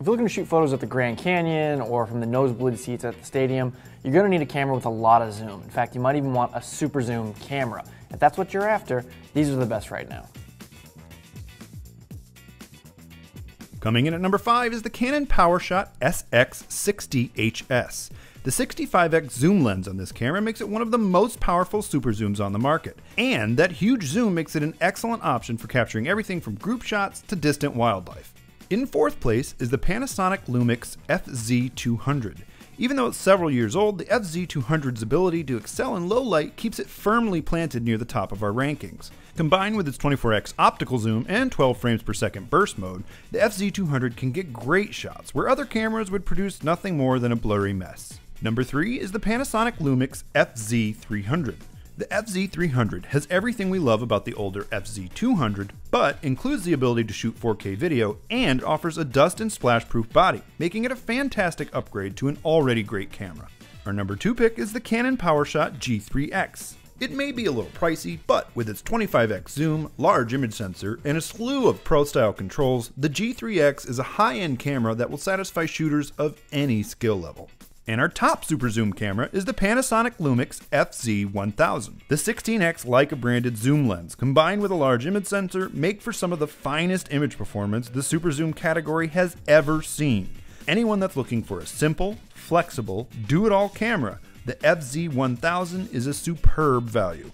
If you're looking to shoot photos at the Grand Canyon or from the nosebleed seats at the stadium, you're going to need a camera with a lot of zoom. In fact, you might even want a super zoom camera. If that's what you're after, these are the best right now. Coming in at number 5 is the Canon PowerShot SX60HS. The 65x zoom lens on this camera makes it one of the most powerful super zooms on the market, and that huge zoom makes it an excellent option for capturing everything from group shots to distant wildlife. In fourth place is the Panasonic Lumix FZ200. Even though it's several years old, the FZ200's ability to excel in low light keeps it firmly planted near the top of our rankings. Combined with its 24x optical zoom and 12 frames per second burst mode, the FZ200 can get great shots where other cameras would produce nothing more than a blurry mess. Number 3 is the Panasonic Lumix FZ300. The FZ300 has everything we love about the older FZ200, but includes the ability to shoot 4K video and offers a dust and splash proof body, making it a fantastic upgrade to an already great camera. Our number 2 pick is the Canon PowerShot G3X. It may be a little pricey, but with its 25x zoom, large image sensor, and a slew of pro style controls, the G3X is a high end camera that will satisfy shooters of any skill level. And our top super zoom camera is the Panasonic Lumix FZ1000. The 16x Leica branded zoom lens combined with a large image sensor make for some of the finest image performance the super zoom category has ever seen. Anyone that's looking for a simple, flexible, do it all camera, the FZ1000 is a superb value.